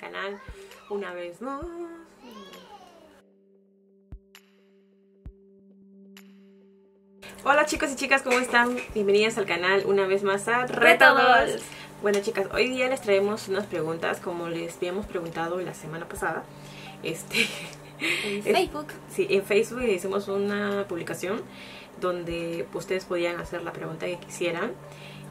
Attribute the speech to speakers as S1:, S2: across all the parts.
S1: canal una vez más. Hola chicos y chicas, ¿cómo están? Bienvenidas al canal una vez más a Reto Dolls. Bueno chicas, hoy día les traemos unas preguntas como les habíamos preguntado la semana pasada. Este,
S2: En Facebook.
S1: Sí, en Facebook hicimos una publicación donde ustedes podían hacer la pregunta que quisieran.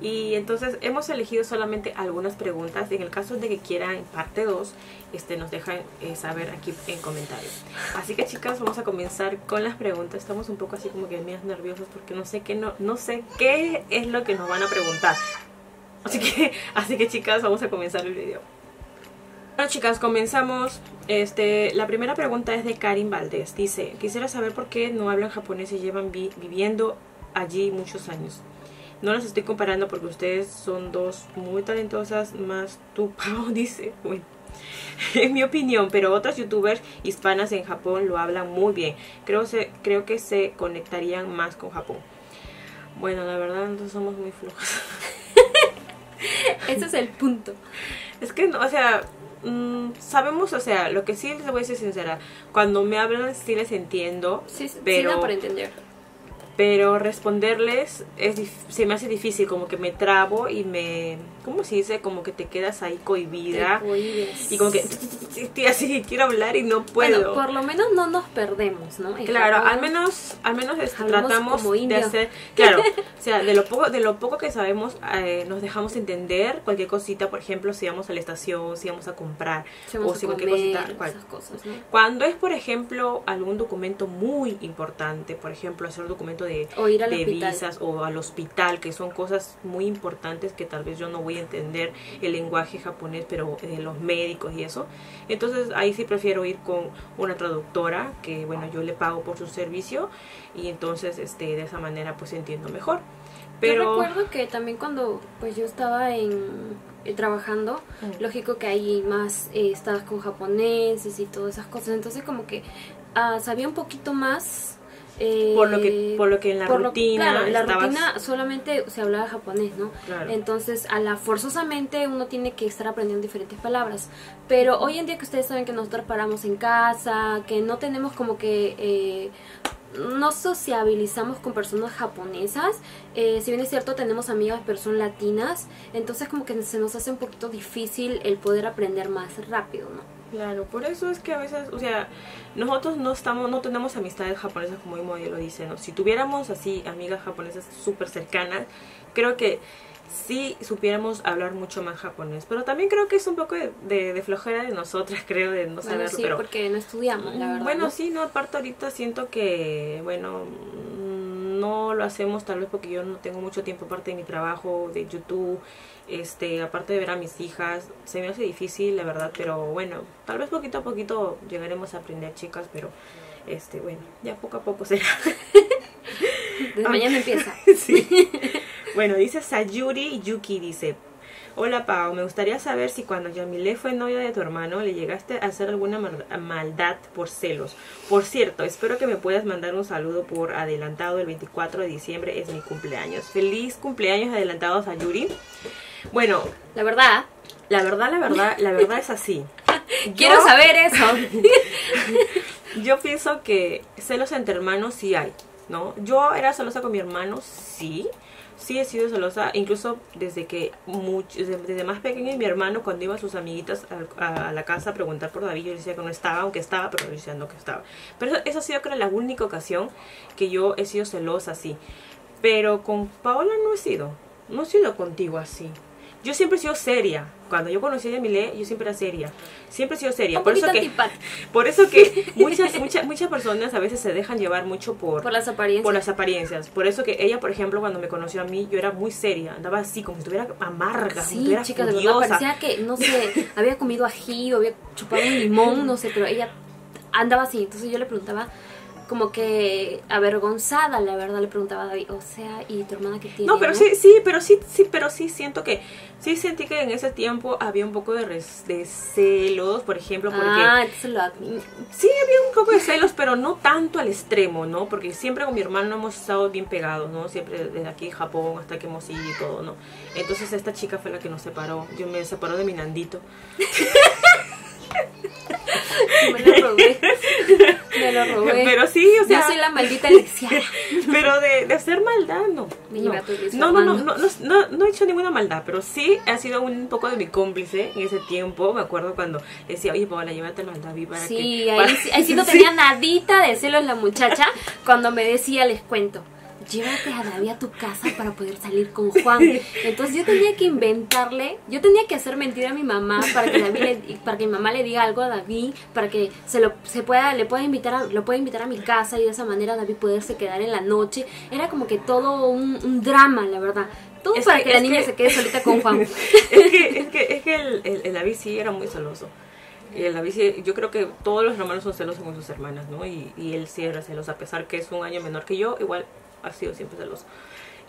S1: Y entonces hemos elegido solamente algunas preguntas. En el caso de que quieran parte 2, este, nos dejan eh, saber aquí en comentarios. Así que chicas, vamos a comenzar con las preguntas. Estamos un poco así como que medias nerviosas porque no sé qué no, no sé qué es lo que nos van a preguntar. Así que, así que chicas, vamos a comenzar el video. Bueno chicas, comenzamos. Este, la primera pregunta es de Karin Valdés. Dice, quisiera saber por qué no hablan japonés y llevan vi- viviendo allí muchos años. No las estoy comparando porque ustedes son dos muy talentosas, más tú, Pau, dice. Bueno, en mi opinión, pero otras youtubers hispanas en Japón lo hablan muy bien. Creo, se, creo que se conectarían más con Japón. Bueno, la verdad, nosotros somos muy flojos.
S2: Ese es el punto.
S1: Es que, no, o sea, mm, sabemos, o sea, lo que sí les voy a ser sincera, cuando me hablan sí les entiendo,
S2: Sí, sí
S1: pero,
S2: da por entender.
S1: Pero responderles es se me hace difícil, como que me trabo y me, ¿cómo se dice? Como que te quedas ahí cohibida
S2: Te
S1: y como que estoy así, quiero hablar y no puedo.
S2: Bueno, por lo menos no nos perdemos, ¿no? En
S1: Claro,
S2: Japón,
S1: al menos, al menos este, tratamos de hacer, claro, o sea, de lo poco, de lo poco que sabemos, eh, nos dejamos entender cualquier cosita, por ejemplo, si vamos a la estación, si vamos a comprar,
S2: vamos
S1: o si cualquier cosita, cual-
S2: esas cosas, ¿no?
S1: Cuando es, por ejemplo, algún documento muy importante, por ejemplo, hacer un documento de,
S2: O ir al
S1: de visas o al hospital, que son cosas muy importantes que tal vez yo no voy a entender el lenguaje japonés, pero de los médicos y eso. Entonces ahí sí prefiero ir con una traductora, que bueno, yo le pago por su servicio y entonces este de esa manera pues entiendo mejor. Pero
S2: Yo recuerdo que también cuando pues yo estaba en eh, trabajando,
S1: Mm.
S2: lógico que hay más eh, estabas con japoneses y todas esas cosas, entonces como que ah, sabía un poquito más eh,
S1: por lo que por lo que en la
S2: lo-
S1: rutina
S2: claro, en la
S1: estabas-
S2: rutina solamente se hablaba japonés, ¿no?
S1: Claro.
S2: Entonces, a la forzosamente uno tiene que estar aprendiendo diferentes palabras. Pero hoy en día que ustedes saben que nosotros paramos en casa, que no tenemos como que eh, no sociabilizamos con personas japonesas. Eh, si bien es cierto, tenemos amigas pero son latinas. Entonces como que se nos hace un poquito difícil el poder aprender más rápido, ¿no?
S1: Claro, por eso es que a veces, o sea, nosotros no estamos, no tenemos amistades japonesas como mi modelo dice, ¿no? Si tuviéramos así amigas japonesas súper cercanas, creo que sí supiéramos hablar mucho más japonés. Pero también creo que es un poco de, de- de flojera de nosotras, creo, de no
S2: Bueno,
S1: saberlo.
S2: sí,
S1: pero
S2: porque no estudiamos, la verdad.
S1: bueno,
S2: ¿no?
S1: sí, no, aparte ahorita siento que, bueno, no lo hacemos tal vez porque yo no tengo mucho tiempo aparte de mi trabajo, de YouTube, este, aparte de ver a mis hijas, se me hace difícil, la verdad, pero bueno, tal vez poquito a poquito llegaremos a aprender, chicas, pero, este, bueno, ya poco a poco será.
S2: Desde mañana empieza.
S1: Sí. Bueno, dice Sayuri Yuki, dice, Hola Pau, me gustaría saber si cuando Yamile fue novia de tu hermano le llegaste a hacer alguna maldad por celos. Por cierto, espero que me puedas mandar un saludo por adelantado el 24 de diciembre, es mi cumpleaños. Feliz cumpleaños adelantado Sayuri. Bueno,
S2: La verdad,
S1: la verdad, la verdad, la verdad es así.
S2: quiero saber eso.
S1: Yo pienso que celos entre hermanos sí hay, ¿no? Yo era celosa con mi hermano, sí. Sí he sido celosa, incluso desde que much- desde, más pequeño mi hermano cuando iba a sus amiguitas a la casa a preguntar por David, yo decía que no estaba, aunque estaba, pero yo decía no que estaba. Pero eso, eso ha sido creo la única ocasión que yo he sido celosa así. Pero con Paola no he sido, no he sido contigo así. Yo siempre he sido seria. Cuando yo conocí a Yamile, yo siempre era seria. Siempre he sido seria.
S2: Un
S1: Por eso que
S2: antipática.
S1: por eso que muchas, muchas, muchas personas a veces se dejan llevar mucho por,
S2: Por las apariencias.
S1: por las apariencias. Por eso que ella, por ejemplo, cuando me conoció a mí, yo era muy seria. Andaba así, como si estuviera amarga, como si
S2: Sí,
S1: estuviera
S2: chicas, de verdad,
S1: furiosa.
S2: parecía que, no sé, había comido ají o había chupado un limón, no sé, pero ella andaba así. Entonces yo le preguntaba, como que avergonzada, la verdad, le preguntaba a David, o sea, ¿y tu hermana qué tiene?
S1: No, pero sí, sí, pero sí, sí, pero sí siento que, sí sentí que en ese tiempo había un poco de, res- de celos, por ejemplo, porque...
S2: Ah, lo.
S1: Sí, había un poco de celos, pero no tanto al extremo, ¿no? Porque siempre con mi hermano hemos estado bien pegados, ¿no? Siempre desde aquí, Japón, hasta que hemos ido y todo, ¿no? Entonces esta chica fue la que nos separó. Yo me separó de mi Nandito.
S2: Me lo robé. Me lo robé.
S1: Pero sí, o sea.
S2: Yo soy la maldita lisiada.
S1: pero de, de hacer maldad, no.
S2: Me
S1: no. No, no, no, no, no, no, no he hecho ninguna maldad, pero sí ha sido un poco de mi cómplice en ese tiempo. Me acuerdo cuando decía, oye, Paola, llévatelo al David para que.
S2: Sí,
S1: para-
S2: ahí, sí- ahí sí no
S1: Sí.
S2: tenía nadita de celos la muchacha cuando me decía, les cuento, llévate a David a tu casa para poder salir con Juan. Entonces yo tenía que inventarle, yo tenía que hacer mentir a mi mamá para que David le- para que mi mamá le diga algo a David, para que se lo se pueda le pueda invitar a, lo pueda invitar a mi casa y de esa manera David poderse quedar en la noche. Era como que todo un, un drama, la verdad. Todo
S1: Es
S2: para
S1: que-
S2: que, la niña
S1: que-
S2: se quede solita con Juan.
S1: es que, es que, es que el, el, el David sí era muy celoso. Y el David sí- yo creo que todos los hermanos son celosos con sus hermanas, ¿no? Y, y él sí era celoso, a pesar que es un año menor que yo, igual ha sido siempre celoso.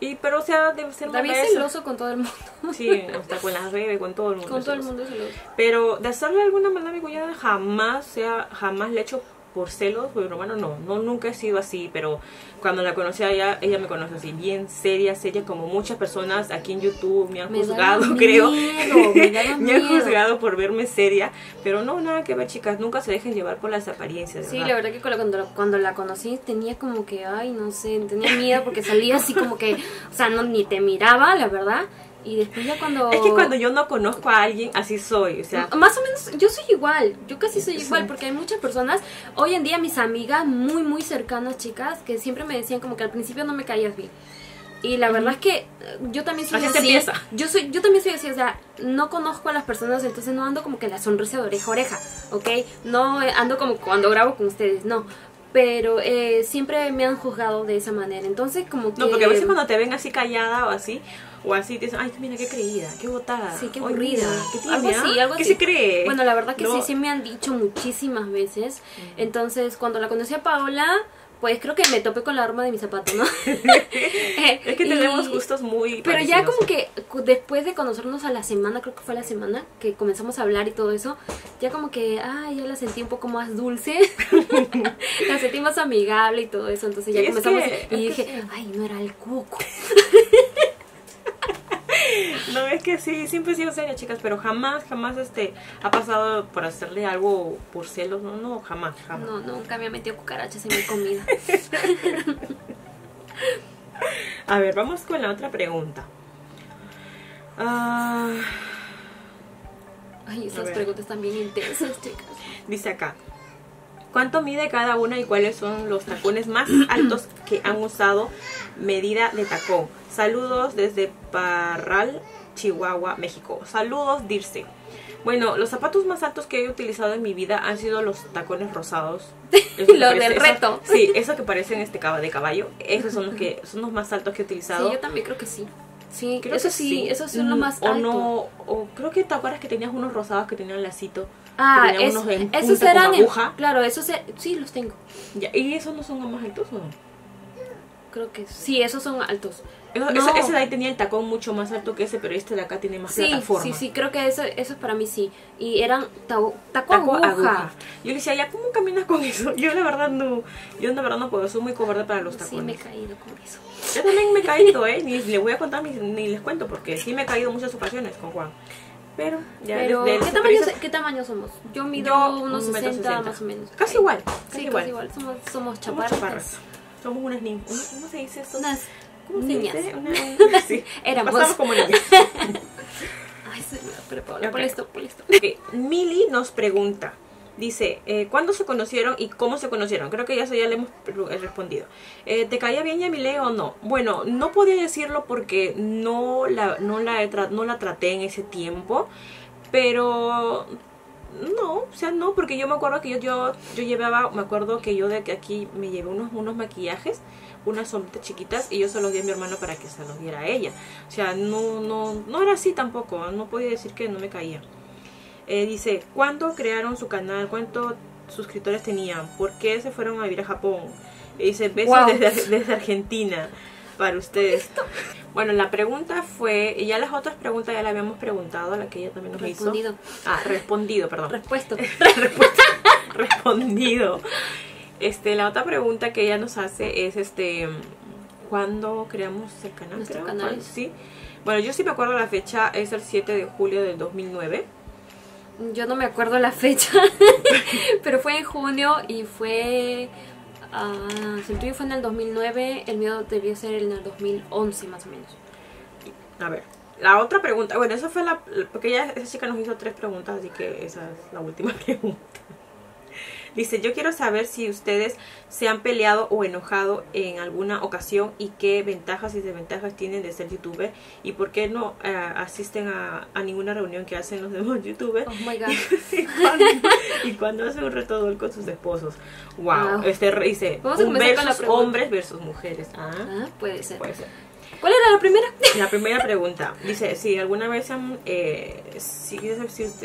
S1: Y, pero, o sea, debe ser
S2: David es celoso con todo el mundo.
S1: Sí, hasta con las redes, con todo el mundo.
S2: Con todo el mundo celoso.
S1: Pero de hacerle alguna maldad a mi cuñada jamás, sea, jamás le he hecho por celos, mi hermano no, no, nunca he sido así, pero cuando la conocí a ella, ella me conoce así, bien seria, seria, como muchas personas aquí en YouTube me han
S2: Me
S1: juzgado, creo.
S2: miedo, me daba
S1: han juzgado por verme seria, pero no, nada que ver, chicas, nunca se dejen llevar por las apariencias,
S2: Sí,
S1: verdad.
S2: la verdad que cuando, cuando la conocí tenía como que, ay, no sé, tenía miedo porque salía así como que, o sea, no, ni te miraba, la verdad. Y después ya cuando...
S1: Es que cuando yo no conozco a alguien, así soy, o sea,
S2: Más o menos, yo soy igual, yo casi soy igual, porque hay muchas personas, hoy en día mis amigas muy, muy cercanas, chicas, que siempre me decían como que al principio no me caías bien. Y la verdad es que eh, yo también soy
S1: Así
S2: así.
S1: empieza.
S2: Yo soy, yo también soy así, o sea, no conozco a las personas, entonces no ando como que la sonrisa de oreja a oreja, ¿ok? No ando como cuando grabo con ustedes, no. Pero eh, siempre me han juzgado de esa manera, entonces como que...
S1: no, porque a veces cuando te ven así callada o así, o así, te dicen, ay, mira, qué creída, qué botada.
S2: Sí, qué aburrida.
S1: qué
S2: algo
S1: tibia,
S2: así, algo
S1: ¿Qué
S2: así.
S1: se cree?
S2: Bueno, la verdad que
S1: No.
S2: sí, sí me han dicho muchísimas veces. Entonces, cuando la conocí a Paola, pues creo que me topé con la arma de mi zapato, ¿no?
S1: Es que
S2: Y-
S1: tenemos gustos muy
S2: Pero ya como que después de conocernos a la semana, creo que fue la semana que comenzamos a hablar y todo eso, ya como que, ay, ya la sentí un poco más dulce, la sentí más amigable y todo eso, entonces ya comenzamos
S1: que-
S2: y
S1: que
S2: dije, ay, no era el cuco.
S1: No, es que sí, siempre he sido seria, chicas, pero jamás, jamás este ha pasado por hacerle algo por celos, no, no, jamás, jamás.
S2: No, nunca me ha metido cucarachas en mi comida.
S1: A ver, vamos con la otra pregunta. Ah,
S2: Ay, esas preguntas están bien intensas, chicas.
S1: dice acá. ¿Cuánto mide cada una y cuáles son los tacones más altos que han usado? Medida de tacón. Saludos desde Parral, Chihuahua, México. Saludos, Dirce. Bueno, los zapatos más altos que he utilizado en mi vida han sido los tacones rosados.
S2: Los del reto.
S1: sí, esos que parecen este caba de caballo. Esos son los que son los más altos que he
S2: Sí,
S1: utilizado.
S2: yo también creo que sí. Sí,
S1: Creo
S2: eso
S1: que
S2: sí, esos son los
S1: Mm,
S2: más
S1: o
S2: altos.
S1: no, o creo que te acuerdas que tenías unos rosados que tenían lacito.
S2: Ah, es-
S1: unos en
S2: esos eran,
S1: aguja.
S2: claro, esos e- sí los tengo.
S1: Ya, ¿Y esos no son más altos o no?
S2: Creo que sí, esos son altos. No.
S1: ese, ese de ahí tenía el tacón mucho más alto que ese, pero este de acá tiene más
S2: Sí,
S1: plataforma.
S2: sí, sí, creo que eso, eso para mí sí. Y eran Taco aguja.
S1: aguja. Yo le decía, ¿ya cómo caminas con eso? Yo la verdad no, yo la verdad no puedo, soy muy cobarde para los
S2: Sí, me he
S1: tacones.
S2: caído con eso.
S1: Yo también me he caído, ¿eh? Ni les voy a contar ni les cuento, porque sí me he caído muchas ocasiones con Juan. Pero, ya
S2: ¿qué, tamaño,
S1: experiencias-
S2: ¿qué tamaño somos? Yo mido
S1: Yo,
S2: unos
S1: un metro
S2: 60
S1: sesenta.
S2: más o menos.
S1: Casi igual, casi
S2: casi
S1: igual.
S2: igual. Somos, somos
S1: Somos
S2: chaparras.
S1: Somos unas niñas. ¿Cómo se dice esto?
S2: Unas
S1: ¿Cómo se
S2: niñas.
S1: dice? Una- sí.
S2: Éramos.
S1: Pasamos como niñas.
S2: Ay, por esto, por esto.
S1: Ok, Mili nos pregunta, dice, eh, ¿cuándo se conocieron y cómo se conocieron? Creo que ya eso ya le hemos pre- respondido. Eh, ¿Te caía bien Yamile o no? Bueno, no podía decirlo porque no la, no la, no la traté en ese tiempo, pero no, o sea, no, porque yo me acuerdo que yo, yo, yo llevaba, me acuerdo que yo de aquí me llevé unos, unos maquillajes, unas sombritas chiquitas y yo se los di a mi hermano para que se los diera a ella. O sea, no, no, no era así tampoco, no podía decir que no me caía. Eh, dice, ¿cuándo crearon su canal? ¿Cuántos suscriptores tenían? ¿Por qué se fueron a vivir a Japón? Dice, besos
S2: Wow.
S1: desde, desde Argentina para ustedes. Bueno, la pregunta fue, y ya las otras preguntas ya la habíamos preguntado, la que ella también nos
S2: Respondido.
S1: hizo. Ah, respondido, perdón.
S2: Respuesto.
S1: respondido. Este, la otra pregunta que ella nos hace es este ¿cuándo creamos el canal?
S2: Nuestro
S1: creo?
S2: canal.
S1: Sí. Bueno, yo sí me acuerdo la fecha, es el 7 de julio del 2009.
S2: Yo no me acuerdo la fecha, pero fue en junio y fue... ah, si el tuyo fue en el 2009, el mío debió ser en el 2011 más o menos.
S1: A ver, la otra pregunta, bueno, esa fue la, porque ella, esa chica nos hizo tres preguntas, así que esa es la última pregunta. Dice, yo quiero saber si ustedes se han peleado o enojado en alguna ocasión y qué ventajas y desventajas tienen de ser youtuber y por qué no eh, asisten a, a ninguna reunión que hacen los demás youtubers
S2: Oh my god.
S1: y, cuando, y cuando hacen un con sus esposos. Wow,
S2: Wow.
S1: este dice, un versus hombres versus mujeres. Ah,
S2: Ah, puede ser.
S1: puede ser.
S2: ¿Cuál era la primera?
S1: La primera pregunta dice si alguna vez se han, eh, si,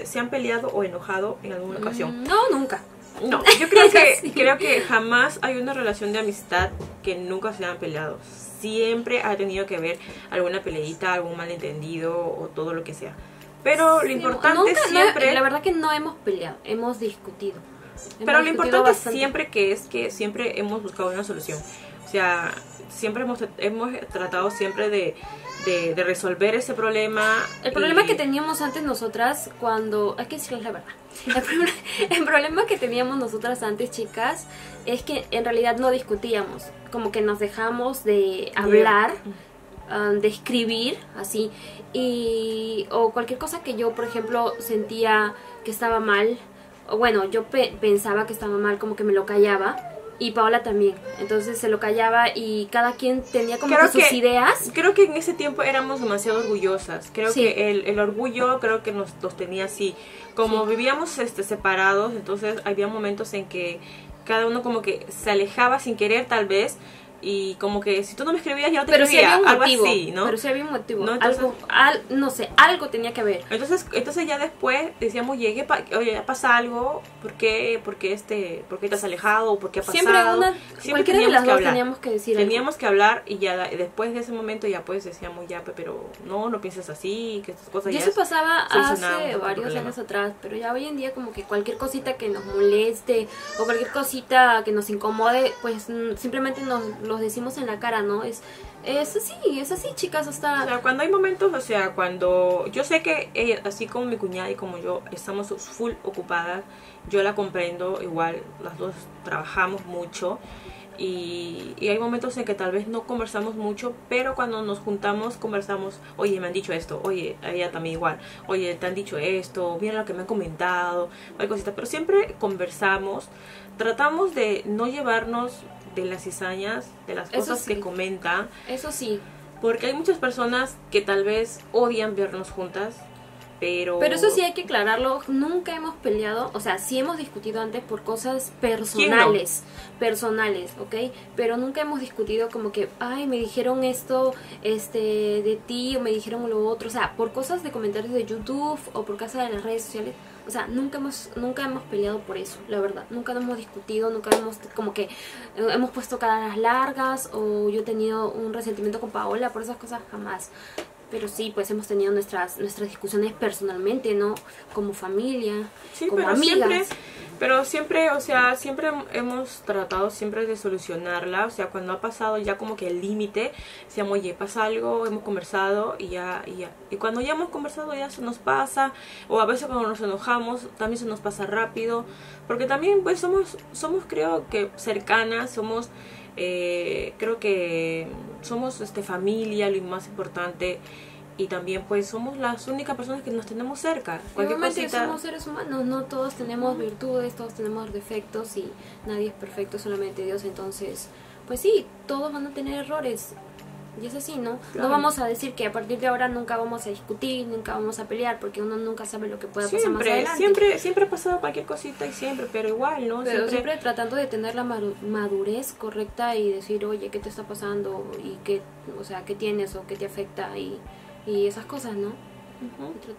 S1: se han peleado o enojado en alguna ocasión.
S2: Mm, No, nunca.
S1: No, yo creo que creo que jamás hay una relación de amistad que nunca se han peleado. Siempre ha tenido que ver alguna peleita, algún malentendido o todo lo que sea. Pero lo
S2: Sí,
S1: importante
S2: nunca, no,
S1: siempre,
S2: la verdad que no hemos peleado, hemos discutido. Hemos
S1: pero lo
S2: discutido
S1: importante
S2: bastante.
S1: siempre que es que siempre hemos buscado una solución. O sea, siempre hemos, hemos tratado siempre de, de, de resolver ese problema.
S2: El problema
S1: y-
S2: que teníamos antes nosotras cuando... Hay que decirles la verdad. El problema, el problema que teníamos nosotras antes, chicas, es que en realidad no discutíamos. Como que nos dejamos de hablar, um, de escribir, así. Y... O cualquier cosa que yo, por ejemplo, sentía que estaba mal. O bueno, yo pe- pensaba que estaba mal, como que me lo callaba. Y Paola también. Entonces se lo callaba y cada quien tenía como
S1: Creo
S2: que sus
S1: que-
S2: ideas.
S1: Creo que en ese tiempo éramos demasiado orgullosas. Creo
S2: Sí.
S1: que el, el orgullo creo que nos los tenía así. Como
S2: Sí.
S1: vivíamos este, separados, entonces había momentos en que cada uno como que se alejaba sin querer tal vez. Y como que si tú no me escribías, yo no te
S2: Pero
S1: escribía.
S2: había un
S1: algo
S2: motivo.
S1: así, ¿no?
S2: Pero sí había un motivo.
S1: No, entonces-
S2: algo, al- no sé, algo tenía que haber.
S1: Entonces, entonces ya después decíamos, llegué, pa- oye, ya pasa algo, ¿por qué, por qué, este, por qué te has alejado? ¿Por qué ha pasado?
S2: Siempre una,
S1: Siempre
S2: cualquiera de
S1: teníamos
S2: las
S1: que
S2: dos
S1: hablar.
S2: teníamos que decir algo.
S1: Teníamos que hablar y ya después de ese momento ya pues decíamos ya, pe- pero no, no pienses así, que estas cosas
S2: Y
S1: ya
S2: eso
S1: es-
S2: pasaba hace varios años atrás, pero ya hoy en día como que cualquier cosita que nos moleste o cualquier cosita que nos incomode, pues simplemente nos los decimos en la cara, ¿no? Es, es así, es así, chicas, hasta...
S1: cuando hay momentos, o sea, cuando yo sé que ella, así como mi cuñada y como yo estamos full ocupadas, yo la comprendo, igual las dos trabajamos mucho y, y hay momentos en que tal vez no conversamos mucho, pero cuando nos juntamos conversamos, oye, me han dicho esto, oye, ella también igual, oye, te han dicho esto, mira lo que me han comentado, hay cositas, pero siempre conversamos, tratamos de no llevarnos de las cizañas, de las cosas
S2: sí.
S1: que comentan,
S2: Eso sí,
S1: porque hay muchas personas que tal vez odian vernos juntas, pero...
S2: Pero eso sí hay que aclararlo, nunca hemos peleado, o sea, sí hemos discutido antes por cosas personales, personales, ¿ok? Pero nunca hemos discutido como que, ay, me dijeron esto este de ti o me dijeron lo otro, o sea, por cosas de comentarios de YouTube o por causa de las redes sociales, o sea, nunca hemos nunca hemos peleado por eso, la verdad, nunca lo hemos discutido, nunca hemos como que eh, hemos puesto caras largas o yo he tenido un resentimiento con Paola por esas cosas jamás. Pero sí, pues hemos tenido nuestras nuestras discusiones personalmente, ¿no? Como familia,
S1: Sí,
S2: como
S1: pero
S2: amigas.
S1: siempre, pero siempre, o sea, siempre hemos tratado siempre de solucionarla, o sea, cuando ha pasado ya como que el límite, decíamos, oye, pasa algo, hemos conversado y ya, y ya. Y cuando ya hemos conversado ya se nos pasa, o a veces cuando nos enojamos también se nos pasa rápido, porque también pues somos, somos creo que cercanas, somos, eh, creo que somos este familia, lo más importante. Y también pues somos las únicas personas que nos tenemos cerca. Cualquier
S2: Obviamente
S1: cosita-
S2: somos seres humanos, no todos tenemos virtudes, todos tenemos defectos y nadie es perfecto, solamente Dios. Entonces, pues sí, todos van a tener errores. Y es así, ¿no?
S1: Claro.
S2: No vamos a decir que a partir de ahora nunca vamos a discutir, nunca vamos a pelear, porque uno nunca sabe lo que pueda pasar más
S1: siempre,
S2: adelante.
S1: siempre, siempre ha pasado cualquier cosita y siempre, pero igual, ¿no?
S2: Pero siempre tratando de tener la madurez correcta y decir, oye, ¿qué te está pasando? Y qué, o sea, ¿qué tienes o qué te afecta? Y, y esas cosas, ¿no?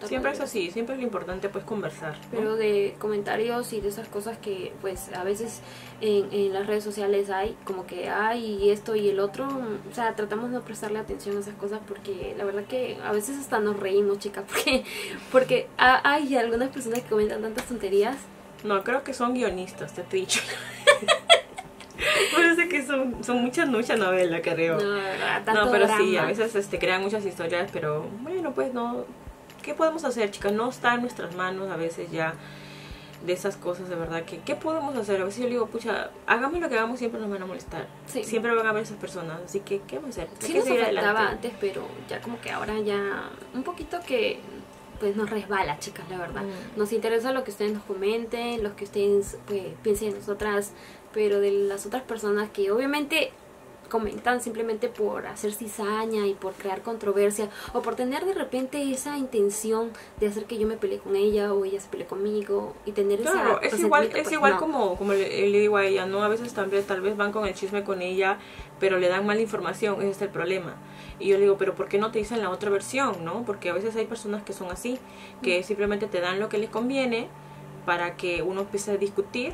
S1: Siempre es así, siempre es lo importante pues conversar. ¿no?
S2: Pero de comentarios y de esas cosas que pues a veces en, en las redes sociales hay, como que hay esto y el otro, o sea, tratamos de no prestarle atención a esas cosas porque la verdad que a veces hasta nos reímos, chicas, porque, porque ha- hay algunas personas que comentan tantas tonterías.
S1: No, creo que son guionistas, te he dicho. Parece que son, son muchas, mucha novela, creo.
S2: No,
S1: No, pero sí,
S2: drama.
S1: a veces este, crean muchas historias, pero bueno, pues no. ¿qué podemos hacer, chicas? No está en nuestras manos a veces ya de esas cosas de verdad que qué podemos hacer a veces yo le digo pucha hagamos lo que hagamos siempre nos van a molestar
S2: Sí.
S1: siempre van a haber esas personas así que qué vamos a hacer Hay
S2: Sí
S1: que
S2: nos afectaba antes, pero ya como que ahora ya un poquito que pues nos resbala, chicas, la verdad.
S1: Mm.
S2: Nos interesa lo que ustedes nos comenten, lo que ustedes pues, piensen de nosotras, pero de las otras personas que obviamente comentan simplemente por hacer cizaña y por crear controversia o por tener de repente esa intención de hacer que yo me pelee con ella o ella se pelee conmigo y tener
S1: Claro,
S2: esa
S1: es igual, es igual como, como le, le digo a ella, ¿no? A veces también tal vez van con el chisme con ella, pero le dan mala información, ese es el problema. Y yo le digo, pero ¿por qué no te dicen la otra versión, no? Porque a veces hay personas que son así, que simplemente te dan lo que les conviene para que uno empiece a discutir,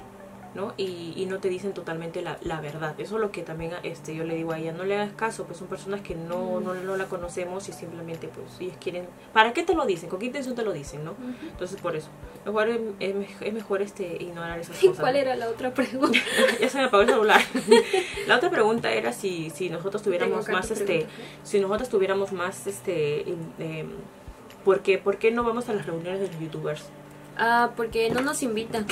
S1: ¿no? Y, y no te dicen totalmente la, la verdad. Eso es lo que también este, yo le digo a ella, no le hagas caso, pues son personas que no, no, no la conocemos y simplemente pues ellos quieren... ¿Para qué te lo dicen? ¿Con qué intención te lo dicen, no? Entonces por eso, mejor es, es mej- es mejor este ignorar esas
S2: ¿Y
S1: cosas.
S2: cuál
S1: ¿no?
S2: era la otra pregunta?
S1: ya se me apagó el celular. la otra pregunta era si, si nosotros tuviéramos más este,
S2: pregunta.
S1: si nosotros tuviéramos más este, em, ¿por qué, ¿por qué no vamos a las reuniones de los youtubers?
S2: Ah, porque no nos invitan.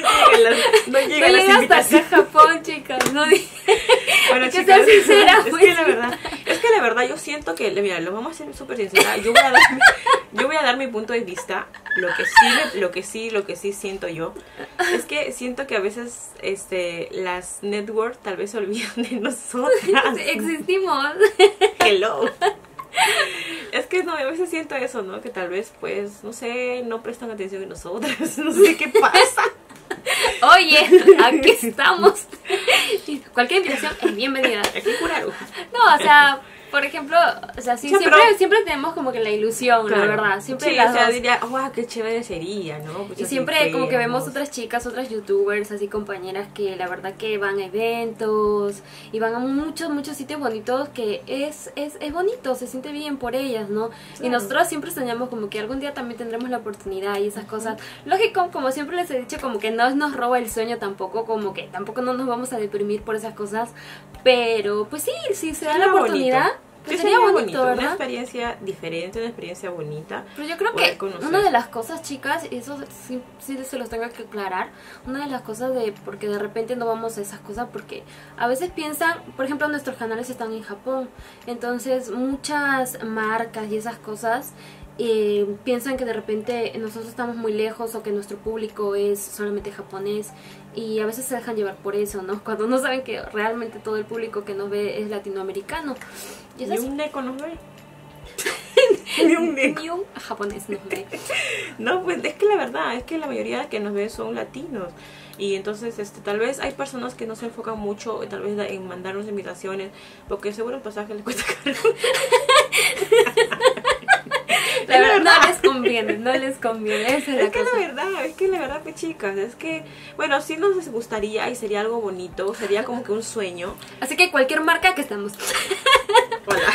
S1: No llegan las, no
S2: No
S1: llegan las
S2: llega hasta acá
S1: invitaciones.
S2: a Japón, chicas. No
S1: Bueno,
S2: que
S1: chicas,
S2: sincera,
S1: es
S2: pues.
S1: que la verdad, es que la verdad yo siento que, mira, lo vamos a ser súper sincera. Yo voy a dar, mi- yo voy a dar mi punto de vista. Lo que sí, lo que sí, lo que sí siento yo es que siento que a veces, este, las network tal vez se olvidan de nosotras.
S2: Existimos.
S1: Hello. Es que no, a veces siento eso, ¿no? Que tal vez, pues, no sé, no prestan atención en nosotras. No sé qué pasa.
S2: Oye, aquí estamos. Cualquier invitación es bienvenida.
S1: Aquí curaron.
S2: No, o sea, por ejemplo, o sea, sí, siempre,
S1: pero-
S2: siempre tenemos como que la ilusión, la verdad. Siempre
S1: sí,
S2: las
S1: o sea,
S2: dos.
S1: diría, wow, qué chévere sería, ¿no? Pues
S2: Y siempre como que vemos otras chicas, otras youtubers, así compañeras que la verdad que van a eventos y van a muchos, muchos sitios bonitos que es, es, es bonito, se siente bien por ellas, ¿no? Y nosotros siempre soñamos como que algún día también tendremos la oportunidad y esas cosas. Lógico, como siempre les he dicho, como que no nos roba el sueño tampoco, como que tampoco no nos vamos a deprimir por esas cosas, pero pues sí, si se da la
S1: bonito.
S2: Pues
S1: Sí,
S2: sería bonito,
S1: Una
S2: ¿verdad?
S1: experiencia diferente, una experiencia bonita.
S2: Pero yo creo que
S1: conocer.
S2: una de las cosas, chicas, y eso sí, sí se los tengo que aclarar, una de las cosas de porque de repente no vamos a esas cosas, porque a veces piensan, por ejemplo, nuestros canales están en Japón, entonces muchas marcas y esas cosas eh, piensan que de repente nosotros estamos muy lejos o que nuestro público es solamente japonés y a veces se dejan llevar por eso, ¿no? Cuando no saben que realmente todo el público que nos ve es latinoamericano. Y es
S1: Ni
S2: así.
S1: un neco nos ve. Ni un neco.
S2: Ni un japonés nos ve.
S1: No, pues es que la verdad es que la mayoría que nos ven son latinos. Y entonces, este, tal vez hay personas que no se enfocan mucho, tal vez en mandarnos invitaciones, porque seguro el pasaje les cuesta caro.
S2: La verdad, no les conviene, no les conviene. Esa es la
S1: Es que la verdad, es que la verdad, pues chicas, es que, bueno, sí nos gustaría y sería algo bonito, sería como que un sueño.
S2: Así que cualquier marca que estamos.
S1: Hola.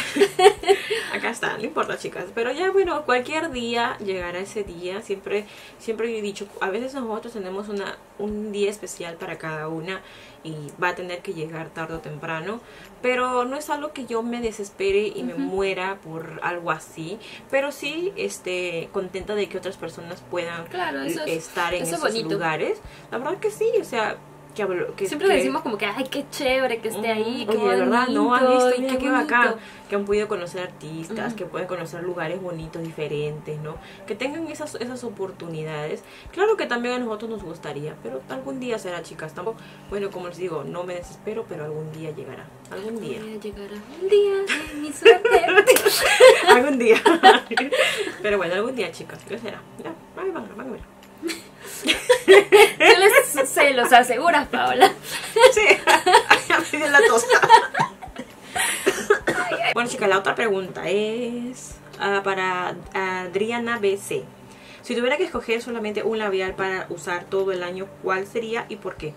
S1: Acá está, no importa, chicas. Pero ya, bueno, cualquier día llegará ese día. Siempre, siempre he dicho, a veces nosotros tenemos una, un día especial para cada una y va a tener que llegar tarde o temprano. Pero no es algo que yo me desespere y me muera por algo así. Pero sí, este, contenta de que otras personas puedan
S2: Claro, eso es-
S1: estar en
S2: eso es
S1: esos
S2: bonito.
S1: lugares. La verdad que sí, o sea, que, que
S2: Siempre
S1: que-
S2: decimos como que, ay, qué chévere que esté ahí.
S1: Oye, de verdad, no han visto,
S2: y qué
S1: qué bacán. Que han podido conocer artistas,
S2: Ujú.
S1: que pueden conocer lugares bonitos, diferentes, ¿no? Que tengan esas, esas oportunidades. Claro que también a nosotros nos gustaría, pero algún día será, chicas. Tampoco, bueno, como les digo, no me desespero, pero algún día llegará. Algún día.
S2: Voy a llegar a un día de mi suerte.
S1: algún día. pero bueno, algún día, chicas. ¿Qué será? Ya, van
S2: Yo les se los aseguras, Paola.
S1: Sí, ya me dio la tos. bueno, chicas, la otra pregunta es ah, para Adriana BC. Si tuviera que escoger solamente un labial para usar todo el año, ¿cuál sería y por qué?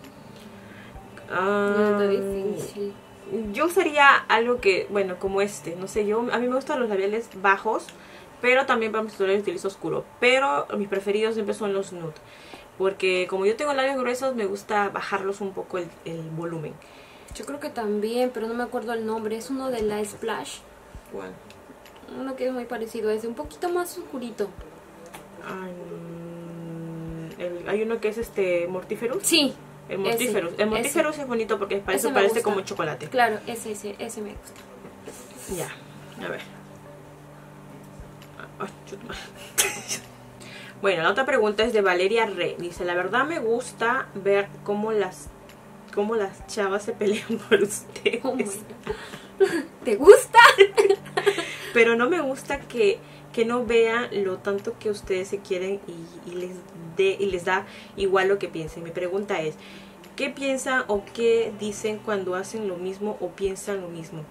S1: Ah, yo usaría algo que, bueno, como este, no sé, yo a mí me gustan los labiales bajos, pero también para mis tutoriales utilizo oscuro. Pero mis preferidos siempre son los nude, porque como yo tengo labios gruesos, me gusta bajarlos un poco el, el volumen.
S2: Yo creo que también, pero no me acuerdo el nombre. Es uno de la Splash.
S1: Bueno,
S2: Uno que es muy parecido a ese, un poquito más oscurito.
S1: Ay, mm, el- hay uno que es este Mortiferus.
S2: Sí,
S1: El Mortiferus.
S2: ese,
S1: el Mortiferus es bonito porque parece, parece
S2: gusta.
S1: como chocolate.
S2: claro, ese, ese, ese me gusta.
S1: Ya, a ver. Ah, chuta. Bueno, la otra pregunta es de Valeria Re. Dice, la verdad me gusta ver cómo las cómo las chavas se pelean por ustedes.
S2: Oh. ¿Te gusta?
S1: Pero no me gusta que, que no vean lo tanto que ustedes se quieren y, y les dé y les da igual lo que piensen. Mi pregunta es, ¿qué piensan o qué dicen cuando hacen lo mismo o piensan lo mismo?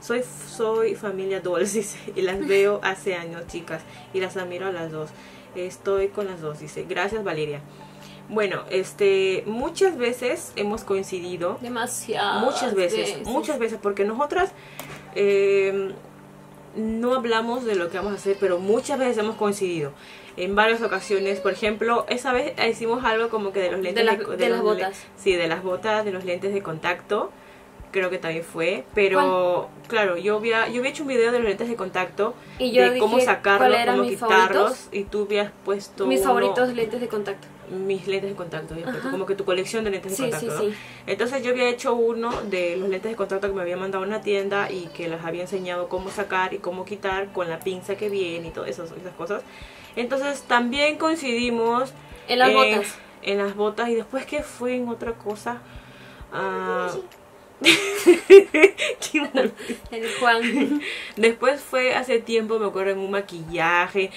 S1: Soy, soy familia dice, y las veo hace años, chicas, y las admiro a las dos. Estoy con las dos, dice. Gracias, Valeria. Bueno, este, muchas veces hemos coincidido
S2: Demasiado.
S1: muchas veces, muchas veces, porque nosotras eh, no hablamos de lo que vamos a hacer, pero muchas veces hemos coincidido. En varias ocasiones, por ejemplo, esa vez hicimos algo como que de los lentes
S2: De de las
S1: los
S2: botas.
S1: Sí, de las botas, de los lentes de contacto. Creo que también fue, pero claro, yo había, yo había hecho un video de los lentes de contacto,
S2: Y yo
S1: de cómo
S2: dije,
S1: sacarlos,
S2: ¿cuál eran
S1: cómo quitarlos,
S2: favoritos?
S1: y tú habías puesto
S2: Mis
S1: uno-
S2: favoritos lentes de contacto.
S1: mis lentes de contacto, puesto como que tu colección de lentes de
S2: Sí,
S1: contacto.
S2: sí,
S1: ¿no?
S2: sí.
S1: Entonces yo había hecho uno de los lentes de contacto que me había mandado a una tienda y que les había enseñado cómo sacar y cómo quitar con la pinza que viene y todas esas, esas cosas. Entonces también coincidimos
S2: En las botas.
S1: En las botas y después que fue en otra cosa. Mal.
S2: El Juan.
S1: después fue hace tiempo, me acuerdo, en un maquillaje.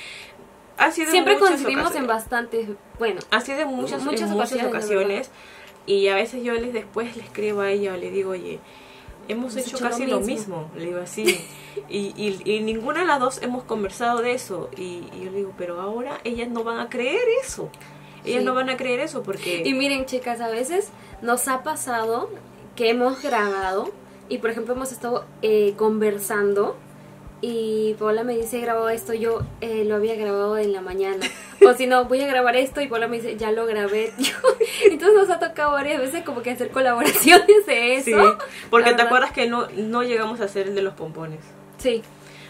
S1: Ha sido
S2: Siempre coincidimos en bastantes. Bueno,
S1: Ha sido en muchas,
S2: Muchas
S1: en
S2: ocasiones.
S1: Y a veces yo les después le escribo a ella, le digo, oye, hemos
S2: Hemos
S1: hecho, casi lo
S2: mismo".
S1: mismo. Le digo así. y, y, y ninguna de las dos hemos conversado de eso. Y, y yo le digo, pero ahora ellas no van a creer eso. Ellas
S2: Sí.
S1: no van a creer eso porque...
S2: Y miren, chicas, a veces nos ha pasado que hemos grabado y, por ejemplo, hemos estado eh, conversando y Paola me dice, grabó esto, yo eh, lo había grabado en la mañana. O si no, voy a grabar esto y Paola me dice, ya lo grabé. Yo- entonces nos ha tocado varias veces como que hacer colaboraciones de eso.
S1: Sí, porque te acuerdas que no, no llegamos a hacer el de los pompones.
S2: Sí.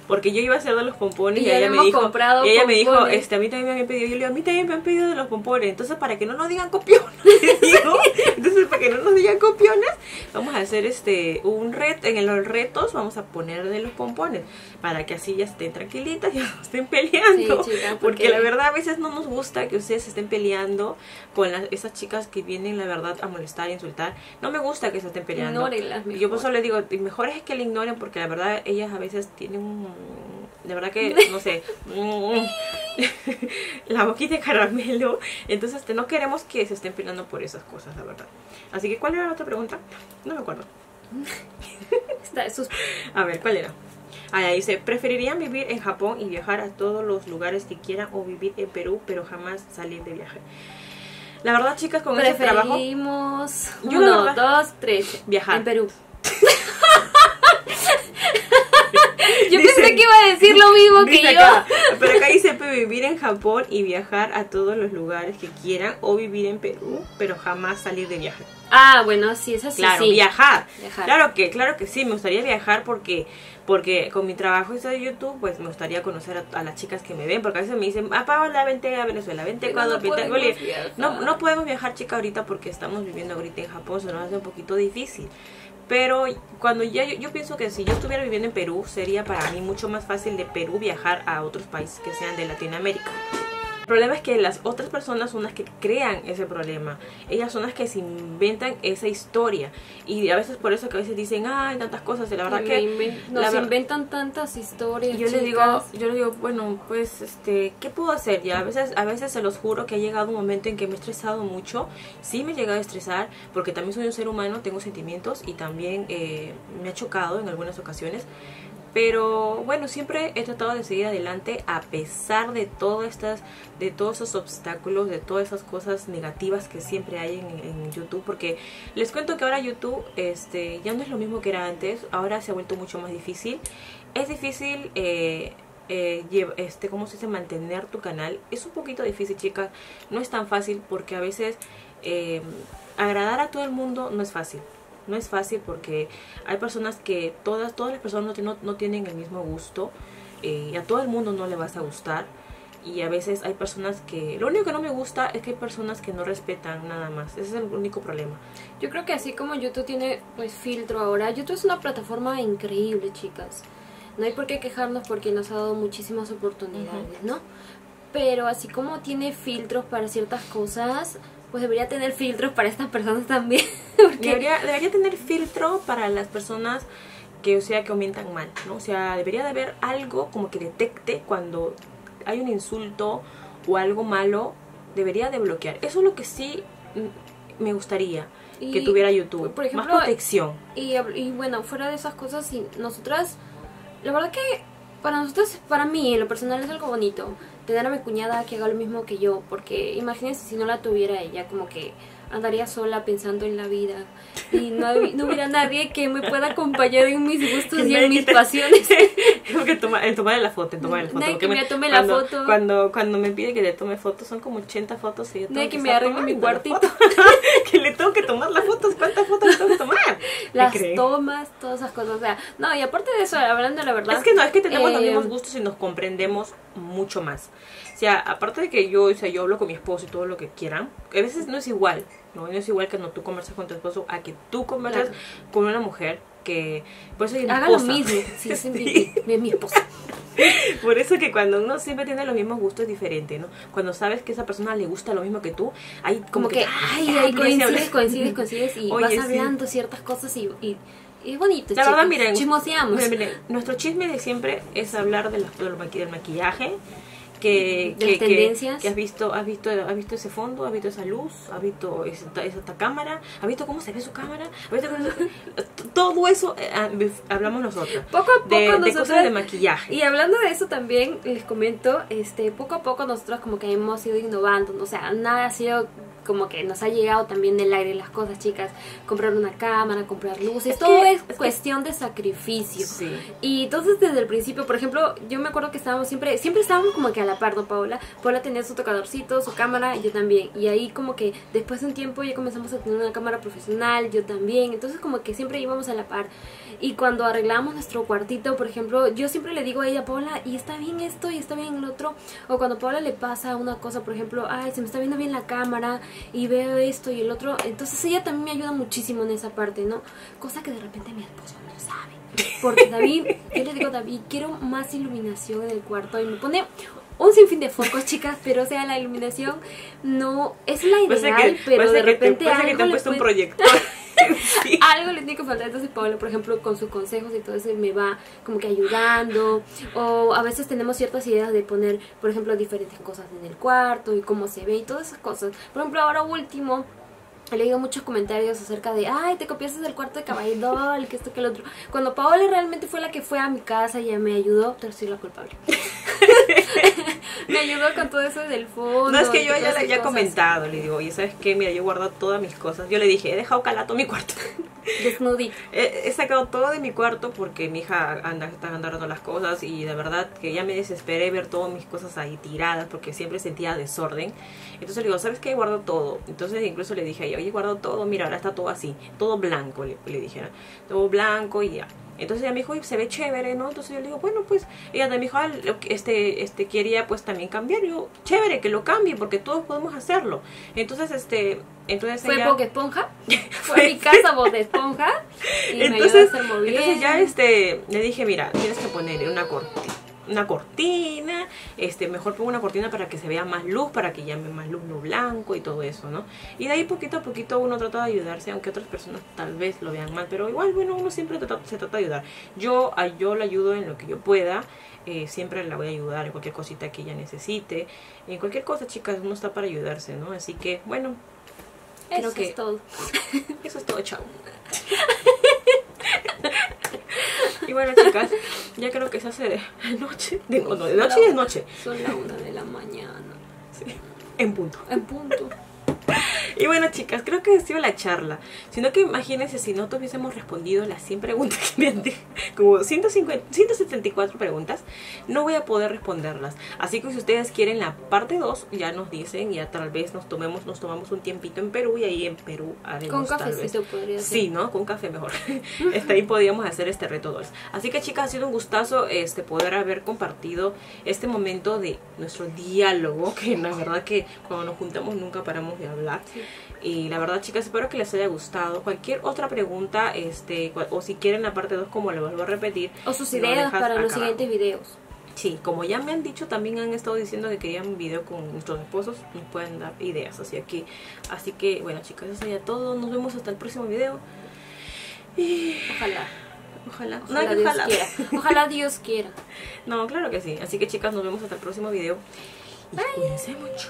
S1: Porque yo iba a hacer de los pompones
S2: Y
S1: y, ella me dijo,
S2: comprado
S1: y ella me dijo,
S2: pompones.
S1: este, a mí también me habían pedido, yo le digo, a mí también me han pedido de los pompones, entonces para que no nos digan copiones, entonces para que no nos digan copiones, vamos a hacer este un reto, en los retos vamos a poner de los pompones, para que así ya estén tranquilitas, ya no estén peleando,
S2: Sí,
S1: porque...
S2: porque-
S1: la verdad a veces no nos gusta que ustedes estén peleando con las, esas chicas que vienen la verdad a molestar, insultar, no me gusta que se estén peleando.
S2: Ignórenlas
S1: Yo por eso le digo, y mejor es que le ignoren porque la verdad ellas a veces tienen un... De verdad que, no sé, mm, la boquita de caramelo. Entonces este, no queremos que se estén peleando por esas cosas, la verdad. Así que, ¿cuál era la otra pregunta? No me acuerdo.
S2: Está, sus-
S1: A ver, ¿cuál era? Ya dice, ¿preferirían vivir en Japón y viajar a todos los lugares que quieran o vivir en Perú pero jamás salir de viaje? La verdad, chicas, con ese trabajo...
S2: Preferimos uno,
S1: verdad-
S2: dos, tres.
S1: Viajar.
S2: En Perú. Yo
S1: Dice-
S2: pensé que iba a decir lo mismo que yo.
S1: acá, pero acá dice vivir en Japón y viajar a todos los lugares que quieran o vivir en Perú, pero jamás salir de viaje.
S2: Ah, bueno, sí, es así.
S1: claro,
S2: sí.
S1: viajar.
S2: Viajar.
S1: Claro que, claro que sí, me gustaría viajar porque porque con mi trabajo esto de YouTube, pues me gustaría conocer a, a las chicas que me ven, porque a veces me dicen, ah, Paola, vente a Venezuela, vente a Ecuador,
S2: no
S1: vente a Bolivia. no podemos viajar, chica, ahorita porque estamos viviendo ahorita en Japón, se nos hace un poquito difícil. Pero cuando ya yo, yo pienso que si yo estuviera viviendo en Perú, sería para mí mucho más fácil de Perú viajar a otros países que sean de Latinoamérica. El problema es que las otras personas son las que crean ese problema. Ellas son las que se inventan esa historia. Y a veces por eso que a veces dicen, ay, tantas cosas. Y la verdad
S2: Y
S1: que...
S2: inven-
S1: la
S2: nos
S1: ver-
S2: inventan tantas historias.
S1: y yo le digo, yo le digo, bueno, pues, este, ¿qué puedo hacer? Ya a veces, a veces se los juro que ha llegado un momento en que me he estresado mucho. Sí me he llegado a estresar porque también soy un ser humano, tengo sentimientos y también eh, me ha chocado en algunas ocasiones. Pero bueno, siempre he tratado de seguir adelante a pesar de todas estas, de todos esos obstáculos, de todas esas cosas negativas que siempre hay en, YouTube. Porque les cuento que ahora YouTube, este, ya no es lo mismo que era antes. Ahora se ha vuelto mucho más difícil. Es difícil, eh, eh, este, ¿cómo se dice? Mantener tu canal. Es un poquito difícil, chicas. No es tan fácil porque a veces eh, agradar a todo el mundo no es fácil. No es fácil porque hay personas que todas, todas las personas no, no, no tienen el mismo gusto. eh, a todo el mundo no le vas a gustar y a veces hay personas que lo único que no me gusta es que hay personas que no respetan nada más ese es el único problema
S2: Yo creo que así como YouTube tiene pues filtro ahora, YouTube es una plataforma increíble, chicas. No hay por qué quejarnos porque nos ha dado muchísimas oportunidades, ¿no? Pero así como tiene filtros para ciertas cosas, pues debería tener filtros para estas personas también. porque
S1: debería, debería tener filtro para las personas que o sea que aumentan mal no o sea debería de haber algo como que detecte cuando hay un insulto o algo malo debería de bloquear. Eso es lo que sí me gustaría que tuviera YouTube
S2: por ejemplo,
S1: más protección.
S2: Y, bueno, fuera de esas cosas, sí, nosotras, la verdad que para nosotros, para mí, en lo personal es algo bonito tener a mi cuñada que haga lo mismo que yo, porque imagínense si no la tuviera ella, como que andaría sola pensando en la vida y no, no hubiera nadie que me pueda acompañar en mis gustos y en mis
S1: te-
S2: pasiones.
S1: Tengo que tomar, en tomarle la foto, en tomarle la foto.
S2: Nadie que me tome la
S1: cuando,
S2: foto.
S1: Cuando, cuando me pide que le tome fotos, son como 80 fotos y yo tengo
S2: que me arregle mi
S1: la
S2: cuartito.
S1: que le tengo que tomar las fotos. ¿Cuántas fotos le tengo que tomar? ¿Me
S2: Las tomas, todas esas cosas. O sea, no, y aparte de eso, hablando de la verdad.
S1: Es que no, es que tenemos los
S2: eh,
S1: mismos gustos y nos comprendemos mucho más. O sea, aparte de que yo, o sea, yo hablo con mi esposo y todo lo que quieran, a veces no es igual, ¿no? No es igual que no tú conversas con tu esposo a que tú conversas
S2: Claro.
S1: con una mujer que... Por eso ella es mi
S2: Haga lo mismo. Sí, es mi,
S1: Sí.
S2: mi- mi esposa.
S1: Por eso que cuando uno siempre tiene los mismos gustos es diferente, ¿no? Cuando sabes que a esa persona le gusta lo mismo que tú, hay como,
S2: como que, ay, ahí
S1: ese
S2: coincides, coincides, coincides y
S1: Oye,
S2: vas
S1: sí.
S2: hablando ciertas cosas y, y, es bonito.
S1: La verdad, miren,
S2: chismoseamos.
S1: miren, miren, nuestro chisme de siempre es hablar de maqui- del maquillaje, que,
S2: De
S1: que, has visto, has visto, has visto ese fondo, has visto esa luz, has visto esa, esa cámara, has visto cómo se ve su cámara, has visto cómo se- todo eso eh, ah, hablamos nosotros.
S2: Poco a poco
S1: de, de
S2: nosotras-
S1: cosas de maquillaje.
S2: Y hablando de eso también les comento, este, poco a poco nosotros como que hemos ido innovando, o sea, nada ha sido como que nos ha llegado también del aire las cosas, chicas, comprar una cámara, comprar luces,
S1: Es
S2: todo
S1: que-
S2: es
S1: es que-
S2: cuestión de sacrificio.
S1: Sí.
S2: Y entonces desde el principio, por ejemplo, yo me acuerdo que estábamos siempre, siempre estábamos como que a la par, ¿no, Paola? Paola tenía su tocadorcito, su cámara, y yo también. Y ahí como que después de un tiempo ya comenzamos a tener una cámara profesional, yo también. Entonces como que siempre íbamos a la par. Y cuando arreglamos nuestro cuartito, por ejemplo, yo siempre le digo a ella, Paola, y está bien esto, y está bien el otro. O cuando a Paola le pasa una cosa, por ejemplo, ay, se me está viendo bien la cámara, y veo esto y el otro. Entonces ella también me ayuda muchísimo en esa parte, ¿no? Cosa que de repente mi esposo no sabe. Porque David, yo le digo, David, quiero más iluminación en el cuarto. Y me pone un sinfín de focos, chicas, pero o sea, la iluminación no es la ideal,
S1: que,
S2: pero de
S1: que te,
S2: repente
S1: que
S2: algo
S1: te han puesto un proyector.
S2: Algo le tiene que faltar. Entonces, Paola, por ejemplo, con sus consejos y todo eso, me va como que ayudando. O a veces tenemos ciertas ideas de poner, por ejemplo, diferentes cosas en el cuarto y cómo se ve y todas esas cosas. Por ejemplo, ahora último. He leído muchos comentarios acerca de, ay, te copiaste del cuarto de Caballidol, que esto, que lo otro. Cuando Paola realmente fue la que fue a mi casa y me ayudó, pero soy la culpable. me ayudó con todo eso del fondo.
S1: No, es que yo ya le había comentado, le digo, oye, ¿sabes qué? Mira, yo he guardado todas mis cosas. Yo le dije, he dejado calato mi cuarto.
S2: Desnudito.
S1: he, he sacado todo de mi cuarto porque mi hija anda, está andando las cosas y de verdad que ya me desesperé ver todas mis cosas ahí tiradas porque siempre sentía desorden. Entonces le digo, ¿sabes qué? He guardado todo. Entonces incluso le dije a ella, he guardado todo, mira, ahora está todo así, todo blanco, le, le dije, ¿no? todo blanco y ya. Entonces ella me dijo, "Oye, se ve chévere, ¿no? Entonces yo le digo, bueno, pues ella me dijo, ah, este, este quería pues también cambiar. Yo, chévere, que lo cambie porque todos podemos hacerlo. Entonces, este, entonces
S2: Fue
S1: ella...
S2: Bob Esponja. Fue a mi casa Bob Esponja. Y me ayudó a
S1: entonces,
S2: hacer
S1: entonces ya este le dije mira tienes que ponerle una cortina una cortina este mejor pongo una cortina para que se vea más luz para que llame más luz no blanco y todo eso no y de ahí poquito a poquito uno trata de ayudarse aunque otras personas tal vez lo vean mal pero igual bueno uno siempre trata- se trata de ayudar yo a- yo la ayudo en lo que yo pueda eh, siempre la voy a ayudar en cualquier cosita que ella necesite en cualquier cosa chicas uno está para ayudarse no así que bueno creo
S2: Eso
S1: que
S2: es todo.
S1: eso es todo, chao. y bueno, chicas, ya creo que se hace de noche. De, no, de noche y de noche.
S2: Son la una de la mañana.
S1: En punto.
S2: En punto.
S1: Y bueno, chicas, creo que ha sido la charla. Sino que imagínense si no tuviésemos respondido las 100 preguntas que me han dejado, como 150, 174 preguntas, no voy a poder responderlas. Así que si ustedes quieren la parte 2, ya nos dicen, ya tal vez nos tomemos, nos tomamos un tiempito en Perú y ahí en Perú haremos
S2: Con cafecito podría ser.
S1: Sí, ¿no? Con café mejor. este, ahí podíamos hacer este reto 2. Así que chicas, ha sido un gustazo este, poder haber compartido este momento de nuestro diálogo, que la verdad que cuando nos juntamos nunca paramos de hablar. Y la verdad, chicas, espero que les haya gustado. Cualquier otra pregunta, este, o si quieren la parte 2, como le vuelvo a repetir.
S2: O sus
S1: lo
S2: ideas para los
S1: acá
S2: siguientes videos.
S1: Sí, como ya me han dicho, también han estado diciendo que querían un video con nuestros esposos, nos pueden dar ideas. Así que, así que bueno, chicas, eso sería todo. Nos vemos hasta el próximo video. Y
S2: Ojalá.
S1: ojalá,
S2: Ojalá
S1: no,
S2: Dios
S1: ojalá.
S2: quiera. Ojalá Dios quiera.
S1: No, claro que sí. Así que chicas, nos vemos hasta el próximo video. Y cuídense mucho.